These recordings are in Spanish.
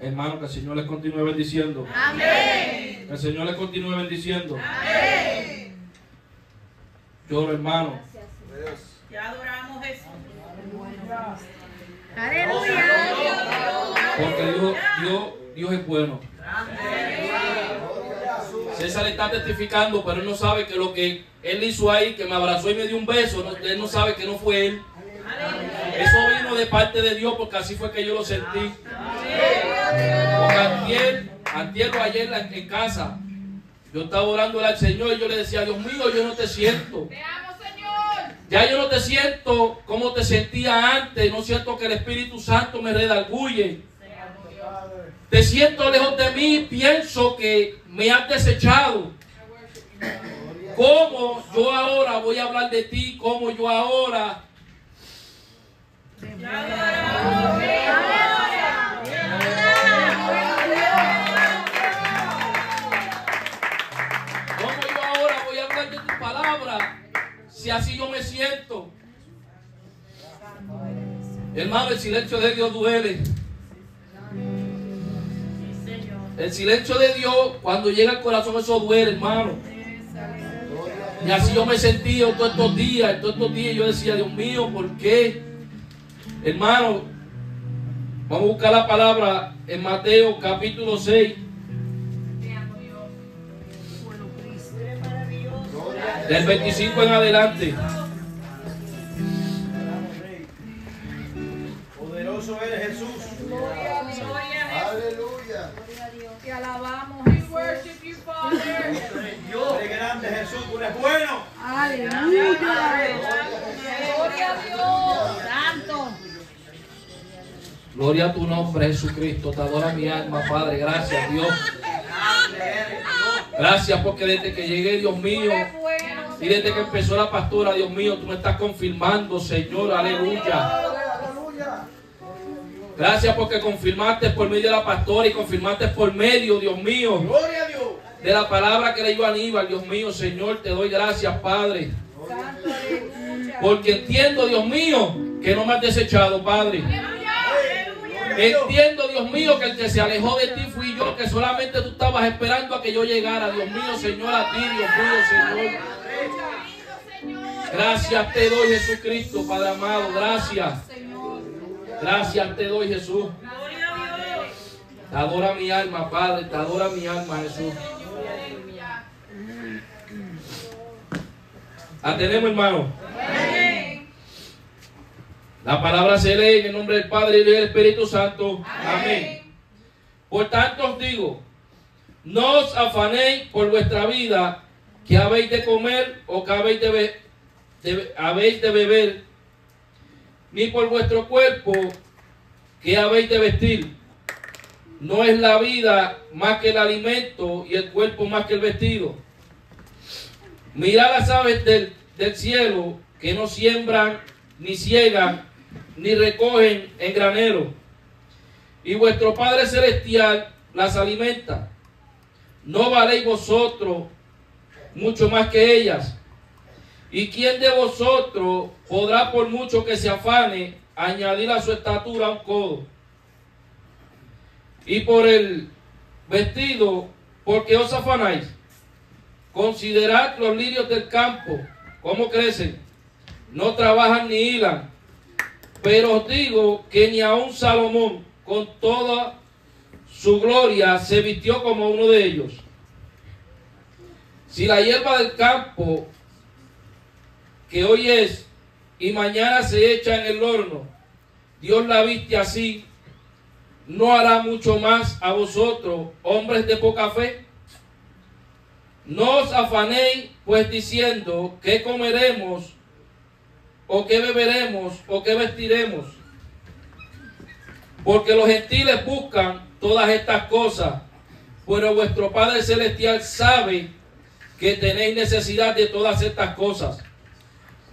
Hermano, que el Señor les continúe bendiciendo. Amén. Que el Señor les continúe bendiciendo. Amén. Lloro, hermano. Te adoramos Jesús. Porque Dios, Dios, Dios es bueno. César le está testificando, pero él no sabe que lo que él hizo ahí, que me abrazó y me dio un beso, no- él no sabe que no fue él. Eso vino de parte de Dios porque así fue que yo lo sentí. Porque antier, antier o ayer en en casa, yo estaba orando al Señor y yo le decía, Dios mío, yo no te siento. Te amo, Señor. Ya yo no te siento como te sentía antes, no siento que el Espíritu Santo me redarguye. Te siento lejos de mí, pienso que me has desechado. ¿Cómo yo ahora voy a hablar de ti? ¿Cómo yo ahora? Si así yo me siento. Hermano, el silencio de Dios duele. El silencio de Dios, cuando llega al corazón, eso duele, hermano. Y así yo me sentí todos estos días, todos estos días yo decía, Dios mío, ¿por qué? Hermano, vamos a buscar la palabra en Mateo capítulo 6, del 25 en adelante. Poderoso eres Jesús. Aleluya. Te alabamos, We worship you, Father. Eres grande Jesús, tú eres bueno. Aleluya. Gloria a Dios. Santo. Gloria a tu nombre, Jesucristo. Te adora mi alma, Padre. Gracias, Dios. Gracias porque desde que llegué, Dios mío, y desde que empezó la pastora, Dios mío, tú me estás confirmando, Señor. Aleluya. Aleluya. Gracias porque confirmaste por medio de la pastora y confirmaste por medio, Dios mío, Gloria a Dios. de la palabra que leyó Aníbal. Dios mío, Señor, te doy gracias, Padre. Porque entiendo, Dios mío, que no me has desechado, Padre. Entiendo, Dios mío, que el que se alejó de ti fui yo, que solamente tú estabas esperando a que yo llegara. Dios mío, Señor, a ti, Dios mío, Señor. Gracias te doy, Jesucristo, Padre amado. Gracias. Gracias te doy, Jesús. Te adora mi alma, Padre. Te adora mi alma, Jesús. Atenemos, hermano. La palabra se lee en el nombre del Padre y del Espíritu Santo. Amén. Por tanto os digo, no os afanéis por vuestra vida, que habéis de comer o que habéis de, habéis de beber, ni por vuestro cuerpo, que habéis de vestir. No es la vida más que el alimento y el cuerpo más que el vestido. Mirad las aves del, del cielo que no siembran, ni ciegan, ni recogen en granero. Y vuestro Padre Celestial las alimenta. ¿No valéis vosotros mucho más que ellas? ¿Y quién de vosotros podrá, por mucho que se afane, añadir a su estatura un codo? Y por el vestido, ¿por qué os afanáis? Considerad los lirios del campo, cómo crecen. No trabajan ni hilan. Pero os digo que ni aun Salomón, con toda su gloria, se vistió como uno de ellos. Si la hierba del campo, que hoy es y mañana se echa en el horno, Dios la viste así, ¿no hará mucho más a vosotros, hombres de poca fe? No os afanéis, pues diciendo, ¿qué comeremos? ¿O qué beberemos? ¿O qué vestiremos? Porque los gentiles buscan todas estas cosas, pero vuestro Padre Celestial sabe que tenéis necesidad de todas estas cosas.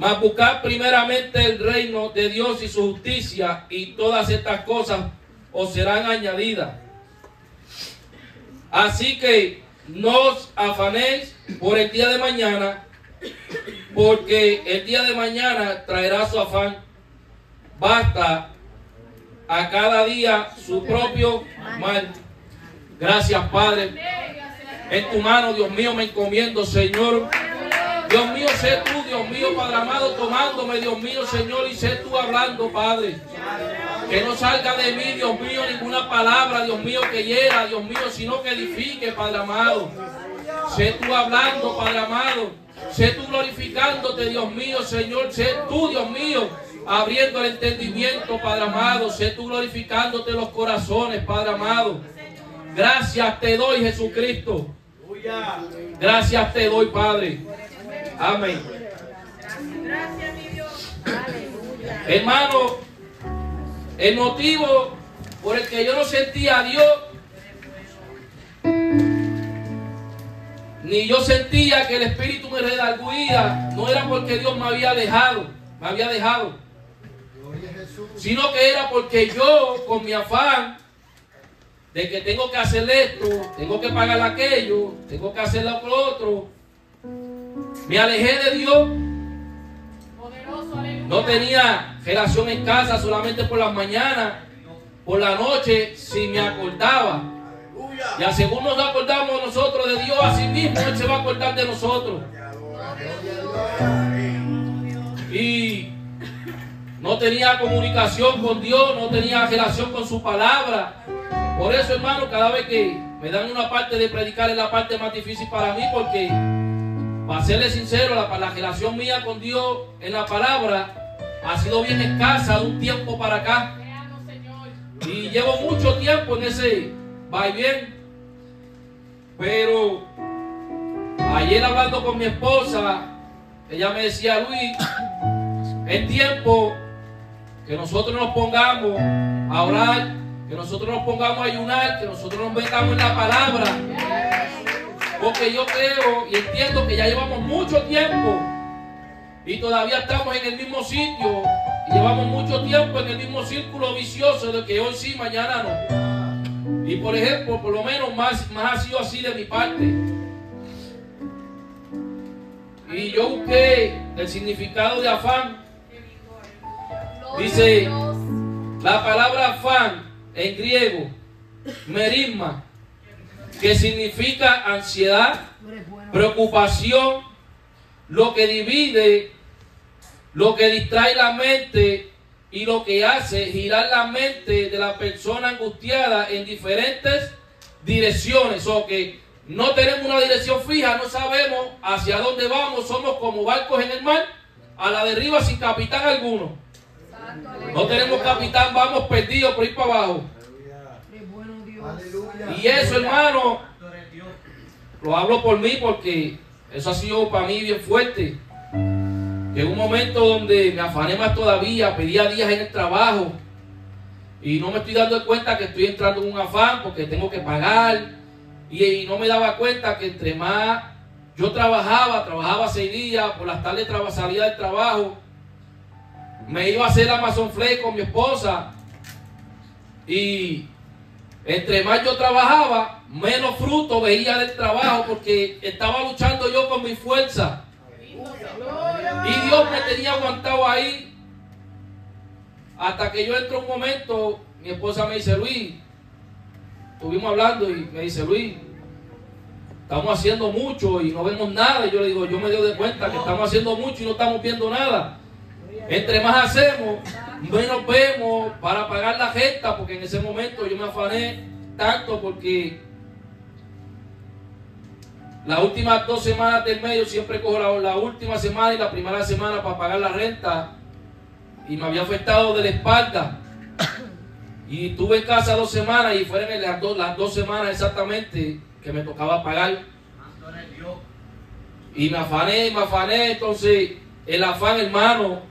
Mas buscad primeramente el reino de Dios y su justicia, y todas estas cosas os serán añadidas. Así que no os afanéis por el día de mañana, porque el día de mañana traerá su afán. Basta a cada día su propio mal. Gracias, Padre. En tu mano, Dios mío, me encomiendo, Señor. Dios mío, sé tú, Dios mío, Padre amado, tomándome, Dios mío, Señor, y sé tú hablando, Padre. Que no salga de mí, Dios mío, ninguna palabra, Dios mío, que hiera, Dios mío, sino que edifique, Padre amado. Sé tú hablando, Padre amado. Sé tú glorificándote, Dios mío, Señor. Sé tú, Dios mío, abriendo el entendimiento, Padre amado. Sé tú glorificándote los corazones, Padre amado. Gracias te doy, Jesucristo. Gracias te doy, Padre. Amén. Gracias, mi Dios. Hermano, el motivo por el que yo no sentía a Dios, ni yo sentía que el Espíritu me redarguía, no era porque Dios me había dejado, me había dejado, sino que era porque yo, con mi afán de que tengo que hacer esto, tengo que pagar aquello, tengo que hacer lo otro, me alejé de Dios no tenía relación en casa solamente por las mañanas, por la noche, si me acordaba. Y a según nos acordamos nosotros de Dios, así mismo Él se va a acordar de nosotros. Y no tenía comunicación con Dios, no tenía relación con su palabra. Por eso, hermano, cada vez que me dan una parte de predicar es la parte más difícil para mí, porque, para serle sincero, la, la relación mía con Dios en la palabra ha sido bien escasa de un tiempo para acá. Y llevo mucho tiempo en ese vaivén. Pero ayer hablando con mi esposa, ella me decía, Luis, es tiempo que nosotros nos pongamos a orar, que nosotros nos pongamos a ayunar, que nosotros nos metamos en la palabra. Porque yo creo y entiendo que ya llevamos mucho tiempo y todavía estamos en el mismo sitio y llevamos mucho tiempo en el mismo círculo vicioso de que hoy sí, mañana no. Y por ejemplo, por lo menos más, más ha sido así de mi parte. Y yo busqué el significado de afán. Dice la palabra afán en griego, merisma, que significa ansiedad, preocupación, lo que divide, lo que distrae la mente y lo que hace girar la mente de la persona angustiada en diferentes direcciones. O que no tenemos una dirección fija, no sabemos hacia dónde vamos, somos como barcos en el mar, a la deriva sin capitán alguno. No tenemos capitán, vamos perdidos por ir para abajo. Y eso, hermano, lo hablo por mí porque eso ha sido para mí bien fuerte. Que en un momento donde me afané más todavía, pedía días en el trabajo. Y no me estoy dando cuenta que estoy entrando en un afán porque tengo que pagar. Y, y no me daba cuenta que entre más yo trabajaba, trabajaba seis días, por las tardes salía del trabajo, me iba a hacer Amazon Flex con mi esposa. Y entre más yo trabajaba, menos fruto veía del trabajo porque estaba luchando yo con mi fuerza. Y Dios me tenía aguantado ahí. Hasta que yo entro un momento, mi esposa me dice, Luis, estuvimos hablando y me dice, Luis, estamos haciendo mucho y no vemos nada. Y yo le digo, yo me doy de cuenta que estamos haciendo mucho y no estamos viendo nada. Entre más hacemos, menos vemos para pagar la gesta, porque en ese momento yo me afané tanto porque las últimas dos semanas del medio siempre cojo la, la última semana y la primera semana para pagar la renta y me había afectado de la espalda. Y estuve en casa dos semanas y fueron las dos, las dos semanas exactamente que me tocaba pagar. Y me afané, me afané. Entonces, el afán, hermano,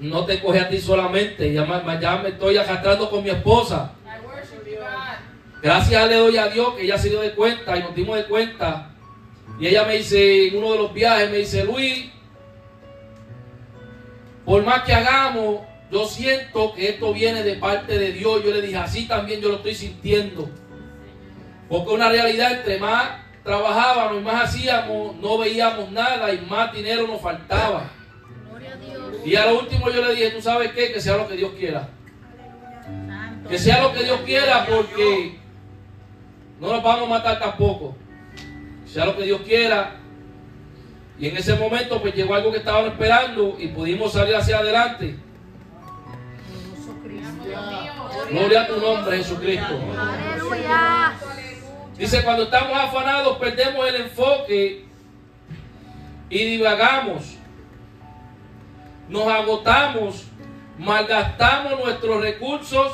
no te coge a ti solamente. Ya me, ya me estoy arrastrando con mi esposa. Gracias le doy a Dios que ella se dio de cuenta y nos dimos de cuenta. Y ella me dice, en uno de los viajes, me dice, Luis, por más que hagamos, yo siento que esto viene de parte de Dios. Yo le dije, así también yo lo estoy sintiendo. Porque una realidad, entre más trabajábamos y más hacíamos, no veíamos nada y más dinero nos faltaba. Y a lo último yo le dije, tú sabes qué, que sea lo que Dios quiera. Que sea lo que Dios quiera porque no nos vamos a matar tampoco. Que sea lo que Dios quiera. Y en ese momento pues llegó algo que estaban esperando y pudimos salir hacia adelante. Gloria a tu nombre, Jesucristo. Aleluya. Dice, cuando estamos afanados perdemos el enfoque y divagamos. Nos agotamos, malgastamos nuestros recursos,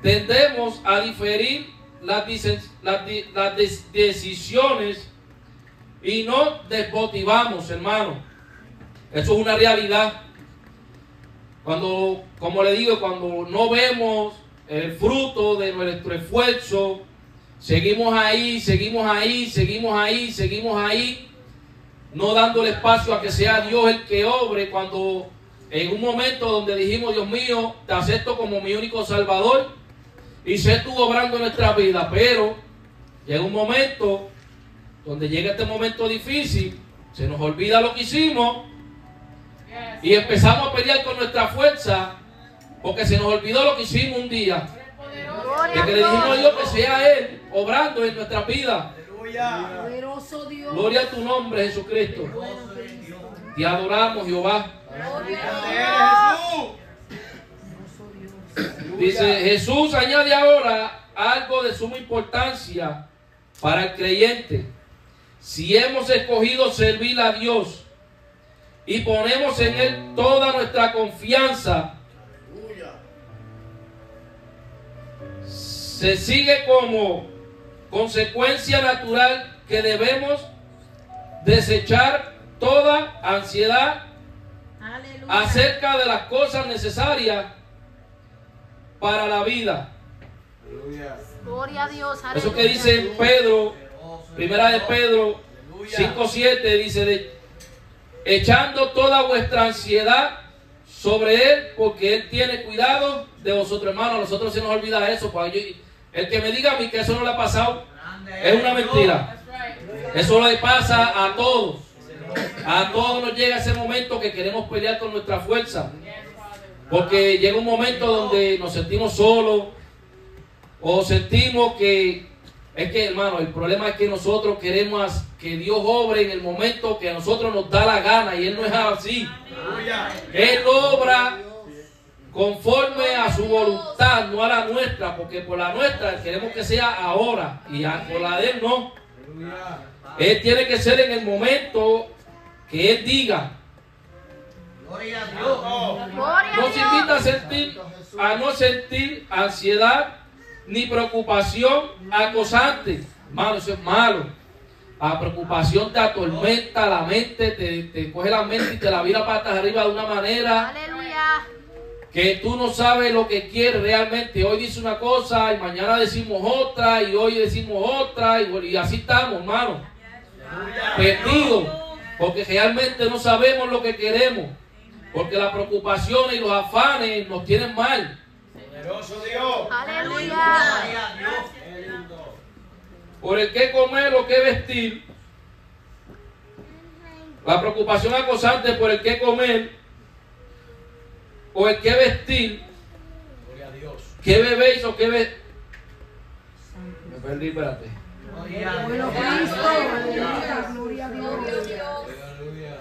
tendemos a diferir las, las decisiones y nos desmotivamos, hermano. Eso es una realidad. Cuando, como le digo, cuando no vemos el fruto de nuestro esfuerzo, seguimos ahí, seguimos ahí, seguimos ahí, seguimos ahí, no dándole espacio a que sea Dios el que obre, cuando en un momento donde dijimos, Dios mío, te acepto como mi único Salvador, y sé tú obrando en nuestra vida, pero llega un momento donde llega este momento difícil, se nos olvida lo que hicimos, y empezamos a pelear con nuestra fuerza porque se nos olvidó lo que hicimos un día. De que le dijimos a Dios que sea Él obrando en nuestra vida. Aleluya. Poderoso Dios. Gloria a tu nombre, Jesucristo. Bueno, Cristo. Te adoramos, Jehová. Jesús. Dice Jesús, añade ahora algo de suma importancia para el creyente. Si hemos escogido servir a Dios y ponemos en Él toda nuestra confianza, se sigue como consecuencia natural que debemos desechar toda ansiedad Aleluya. acerca de las cosas necesarias para la vida. Gloria a Dios. Eso que dice Pedro, primera de Pedro 5.7, dice, de, echando toda vuestra ansiedad sobre Él, porque Él tiene cuidado de vosotros, hermanos. A nosotros se nos olvida eso. pues, yo- el que me diga a mí que eso no le ha pasado, es una mentira. Eso le pasa a todos. A todos nos llega ese momento que queremos pelear con nuestra fuerza. Porque llega un momento donde nos sentimos solos o sentimos que es que hermano, el problema es que nosotros queremos que Dios obre en el momento que a nosotros nos da la gana y Él no es así. Él obra conforme a su voluntad, no a la nuestra, porque por la nuestra queremos que sea ahora y por la de Él no. Él tiene que ser en el momento que Él diga. Gloria a Dios. Nos invita a sentir, a no sentir ansiedad ni preocupación acosante. Hermano, eso es malo. La preocupación te atormenta la mente, te, te coge la mente y te la vira patas arriba de una manera Aleluya. Que tú no sabes lo que quieres realmente. Hoy dice una cosa y mañana decimos otra y hoy decimos otra y, y así estamos, hermano. Perdidos. Porque realmente no sabemos lo que queremos. Porque las preocupaciones y los afanes nos tienen mal. Poderoso Dios. Aleluya. Por el que comer o qué vestir. La preocupación acosante por el que comer o el que vestir. Gloria a Dios. ¿Qué bebéis o qué ve? Me perdí, espérate.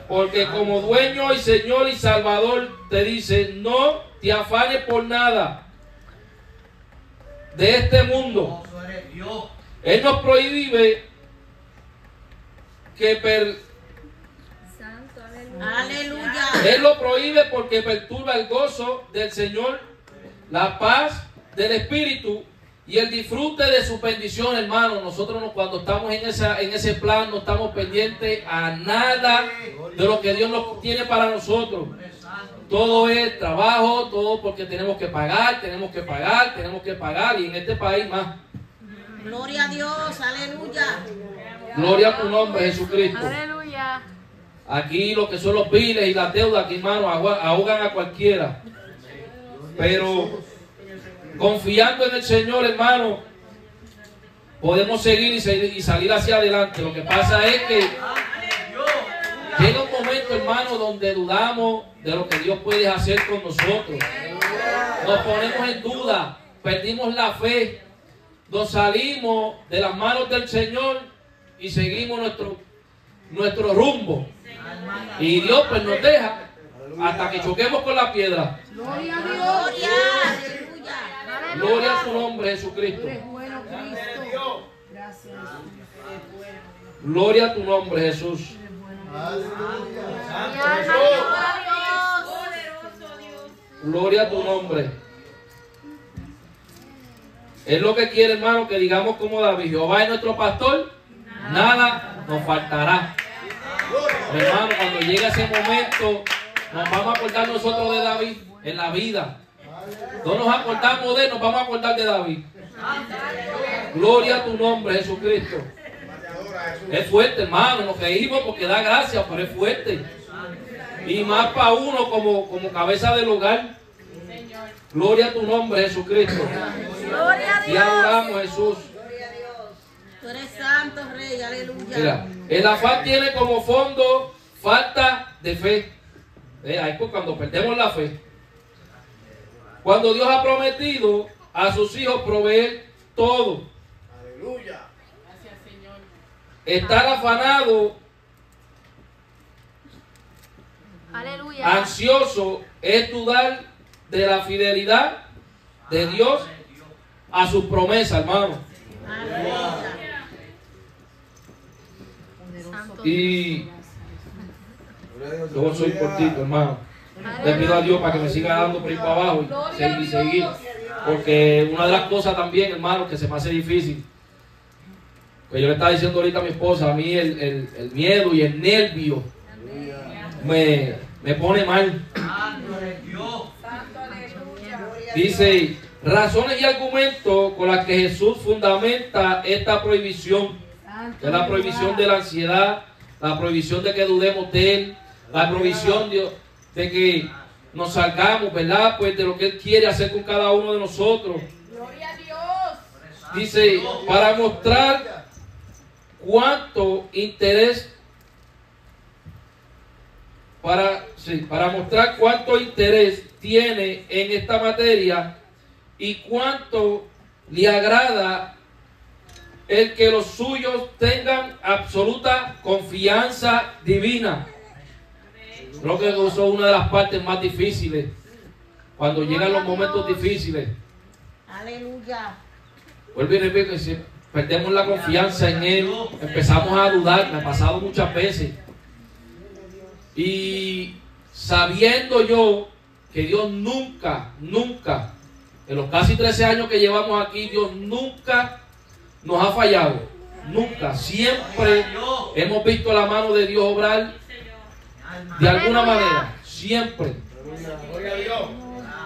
Porque como dueño y Señor y Salvador te dice, no te afanes por nada de este mundo. Él nos prohíbe que per- Santo, aleluya. Aleluya. Él lo prohíbe porque perturba el gozo del Señor, la paz del Espíritu y el disfrute de su bendición, hermano. Nosotros no- cuando estamos en, esa, en ese plan no estamos pendientes a nada de lo que Dios nos tiene para nosotros. Todo es trabajo, todo porque tenemos que pagar, tenemos que pagar, tenemos que pagar y en este país más. Gloria a Dios. Aleluya. Gloria a tu nombre, Jesucristo. Aleluya. Aquí lo que son los biles y las deudas, aquí hermano, ahog- ahogan a cualquiera. Pero confiando en el Señor, hermano, podemos seguir y, se- y salir hacia adelante. Lo que pasa es que llega un momento, hermano, donde dudamos de lo que Dios puede hacer con nosotros. Nos ponemos en duda, perdimos la fe, nos salimos de las manos del Señor y seguimos nuestro, nuestro rumbo. Y Dios pues nos deja hasta que choquemos con la piedra. Gloria a Dios. Gloria. Aleluya. Gloria a su nombre, Jesucristo. Gloria a tu nombre, Jesús. Gloria a tu nombre. Es lo que quiere, hermano, que digamos como David. Jehová es nuestro pastor, nada nos faltará. Hermano, cuando llegue ese momento, nos vamos a acordar nosotros de David en la vida. No nos acordamos de él, nos vamos a acordar de David. Gloria a tu nombre, Jesucristo. Es fuerte, hermano, nos reímos porque da gracia, pero es fuerte. Y más para uno como, como cabeza del hogar. Gloria a tu nombre, Jesucristo. Y adoramos, Jesús. Tú eres santo, Rey. Aleluya. Mira, el afán tiene como fondo falta de fe. Eh, ahí pues cuando perdemos la fe. Cuando Dios ha prometido a sus hijos proveer todo. Aleluya. Gracias, Señor. Estar afanado, Aleluya. ansioso, es dudar de la fidelidad de Dios a sus promesas, hermano. Aleluya. Y yo soy cortito, hermano. Le pido a Dios para que me siga dando por ahí para abajo y seguir, y seguir. Porque una de las cosas también, hermano, que se me hace difícil. Pues yo le estaba diciendo ahorita a mi esposa, a mí el, el- el miedo y el nervio me, me pone mal. Dice, razones y argumentos con las que Jesús fundamenta esta prohibición. Es la prohibición de la ansiedad, la prohibición de que dudemos de Él, la prohibición de, de que nos salgamos, ¿verdad? Pues de lo que Él quiere hacer con cada uno de nosotros. Gloria a Dios. Dice, para mostrar cuánto interés, para, sí, para mostrar cuánto interés tiene en esta materia y cuánto le agrada el que los suyos tengan absoluta confianza divina. Creo que eso es una de las partes más difíciles, cuando llegan los momentos difíciles. Aleluya. Vuelvo y repito, si perdemos la confianza en Él, empezamos a dudar, me ha pasado muchas veces. Y sabiendo yo que Dios nunca, nunca, en los casi 13 años que llevamos aquí, Dios nunca nos ha fallado. Nunca, siempre hemos visto la mano de Dios obrar de alguna manera, siempre.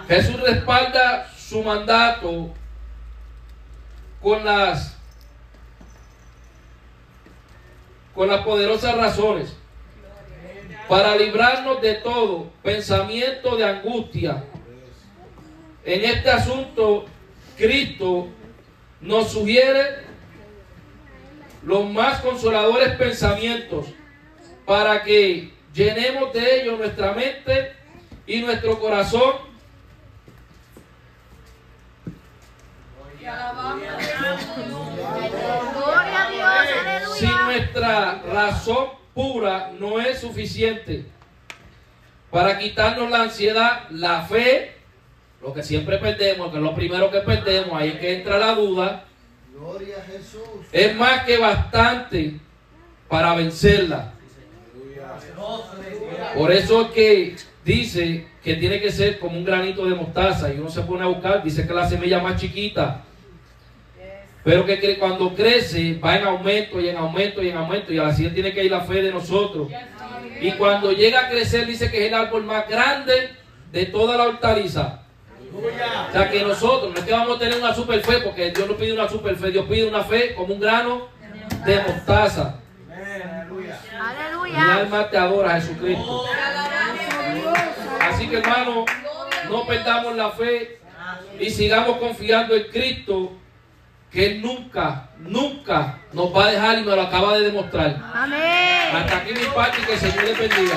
Jesús respalda su mandato con las con las poderosas razones para librarnos de todo pensamiento de angustia. En este asunto, Cristo nos sugiere los más consoladores pensamientos para que llenemos de ellos nuestra mente y nuestro corazón Gloria a Dios. si nuestra razón pura no es suficiente para quitarnos la ansiedad, la fe, lo que siempre perdemos, que es lo primero que perdemos, ahí es que entra la duda, Gloria a Jesús. es más que bastante para vencerla. Por eso es que dice que tiene que ser como un granito de mostaza y uno se pone a buscar, dice que la semilla más chiquita, pero que cuando crece va en aumento y en aumento y en aumento y a la siguiente tiene que ir la fe de nosotros. Y cuando llega a crecer dice que es el árbol más grande de toda la hortaliza. O sea que nosotros no es que vamos a tener una super fe porque Dios no pide una super fe, Dios pide una fe como un grano de mostaza. Mi alma te adora, Jesucristo. Así que hermano, no perdamos la fe y sigamos confiando en Cristo, que Él nunca, nunca nos va a dejar y me lo acaba de demostrar. Amén. Hasta aquí mi parte y que el Señor les bendiga.